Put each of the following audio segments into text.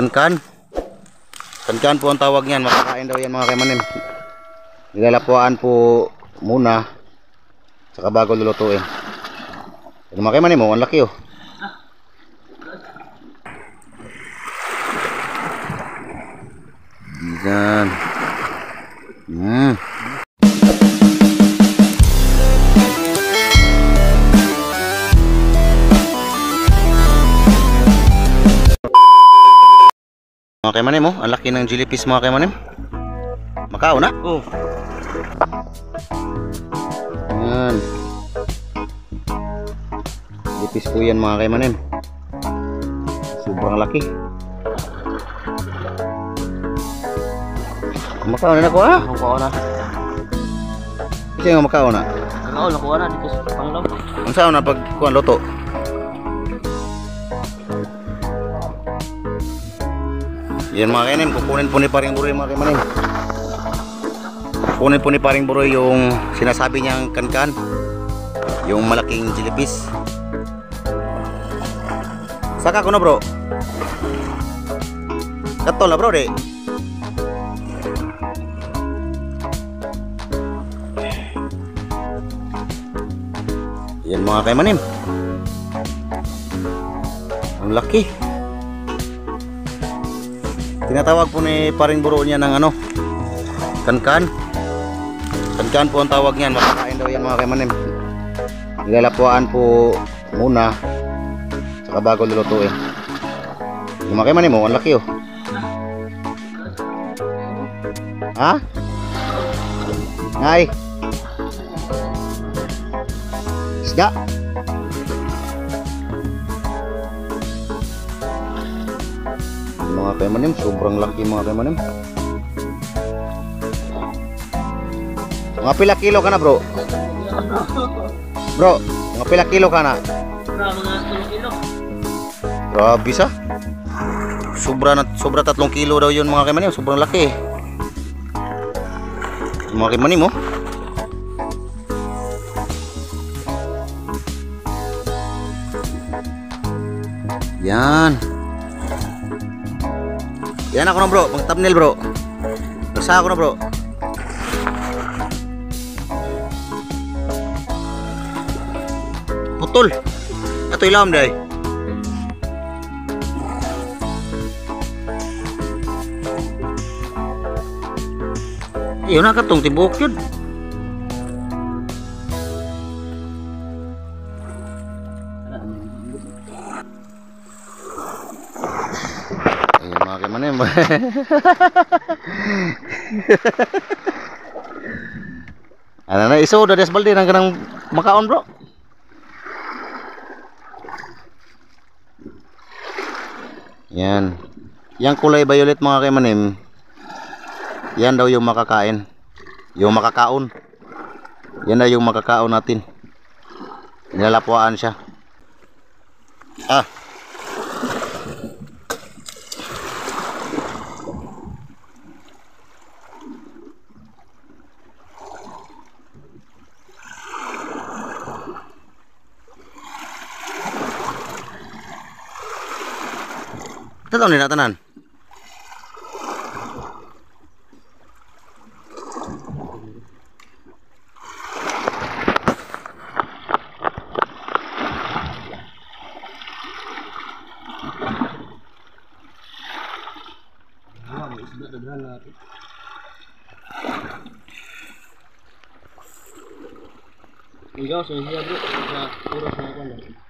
Kankan. Kankan po ang tawag niyan. Makakain daw yan mga kaimanim. Nilalapuan po muna. Saka bago lulutuin. Yung mga kaimanim oh, ang laki oh. Mga kaimanim oh, ang laki ng jellyfish mga kaimanim. Makao na. Oh. Yan. Jellyfish po yan mga kaimanim. Sobrang laki. Makao na nakuha. Nakuha na. Kasi nga makao na. Oo, nakuha na dito sa panglaw. Ang saan na pag kuha loto? Yan mga kainin, kukunin po ni paring buroy mga kaimanin. Kukunin po ni paring buroy yung sinasabi niyang kankan. Yung malaking jellyfish. Saka ko na bro. Katol na bro de. Yan mga kaimanim. Ang laki. Tinatawag po ni paring buro niya ng ano, kankan. Kankan po ang tawag niyan. Makakain daw yan mga kaimanim. Nilalapuan po muna. Saka bago lulutuin. Yung mga kaimanim mo, ang laki oh. Ha? Ngay. Isda. Kaimanim, sobrang laki mga kaimanim. Mga pila kilo ka na bro? Bro, mga pila kilo ka na? Wala, mga 2 kilo. Grabe sa. Sobra na sobra tatlong kilo daw yun mga kaimanim, sobrang laki. Yung Mga kaimanim oh. Yan. Yan ako na bro, pang thumbnail bro. Basa ako na bro. Putol. Ito ilam day. Yun na katong tibok yun. Kaimanim. ano na iso dari asbaldi nang kanang makaon bro. Yan. Yang kulay violet mga kaimanim. Yan daw yung makakain. Yung makakaon. Yan daw yung makakaon natin. Nilalapuan siya. Ah. Ano taon nila tanan? Ikaw, susunod bro. Sa uros na ako.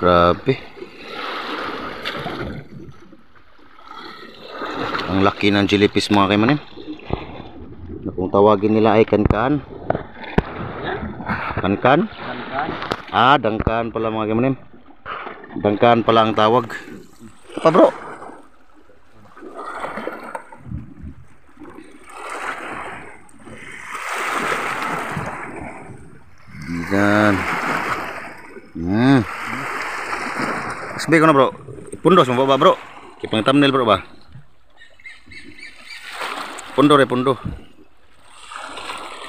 Grabe. Ang laki ng jellyfish mga kaimanim. Na kung tawagin nila ay kankan. Kankan. Ah, dangkan pala mga kamanim. Dangkan pala ang tawag. Ito pa bro. Yan. Sabi ko bro. Pundos mo bro? Kipang thumbnail bro ba? Pundo re pundo.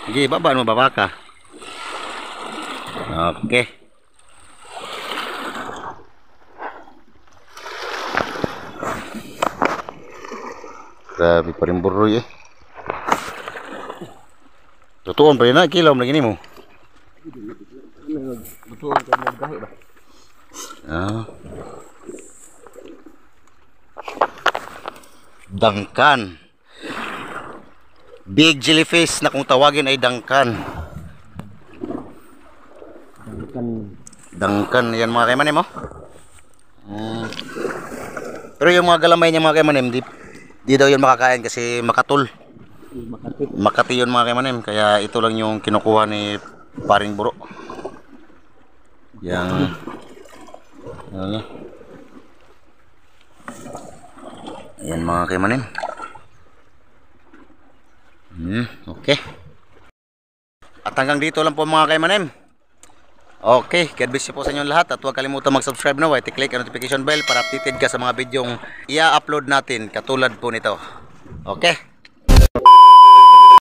Sige, babaan mo baba ka. Okay. Grabe pa rin buroy eh. Tutuon pa rin lagi ni ba? Ah. Dangkan. Big jellyfish na kung tawagin ay dangkan. Dangkan. Dangkan, yan mga kaimanim oh. Mm. Pero yung mga galamay niya mga kaimanim, di, di daw yun makakain kasi makatul. Makatip. Makati yun mga kaimanim, kaya ito lang yung kinukuha ni paring buro. Yang ano? Ayan mga kaimanim. Hmm, okay. At hanggang dito lang po mga kaimanim. Okay, God bless po sa inyong lahat at huwag kalimutan mag-subscribe na white click ang notification bell para updated ka sa mga bidyong i-upload natin katulad po nito. Okay?